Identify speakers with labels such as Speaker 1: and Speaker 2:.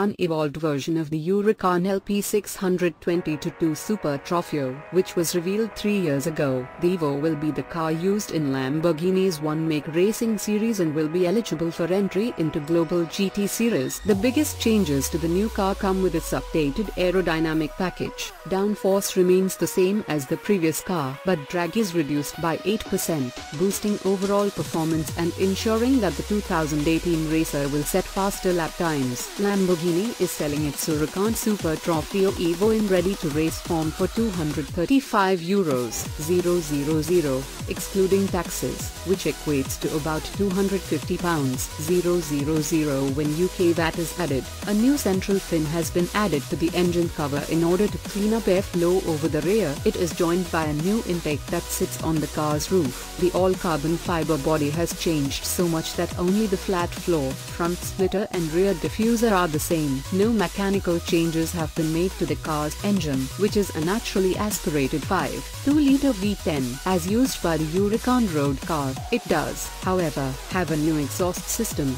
Speaker 1: unevolved version of the Huracan LP620-2 Super Trofeo, which was revealed three years ago. The Evo will be the car used in Lamborghini's one-make racing series and will be eligible for entry into Global GT Series. The biggest changes to the new car come with its updated aerodynamic package. Downforce remains the same as the previous car, but drag is reduced by 8%, boosting overall performance and ensuring that the 2018 racer will set faster lap times. Lamborghini is selling its Huracan Super Trofeo Evo in ready-to-race form for 235 euros 000, excluding taxes, which equates to about 250 pounds 000 when UK VAT is added. A new central fin has been added to the engine cover in order to clean up airflow over the rear. It is joined by a new intake that sits on the car's roof. The all-carbon fiber body has changed so much that only the flat floor, front splitter and rear diffuser are the same. No mechanical changes have been made to the car's engine, which is a naturally aspirated 5.2-liter V10 as used by the Huracan road car. It does, however, have a new exhaust system.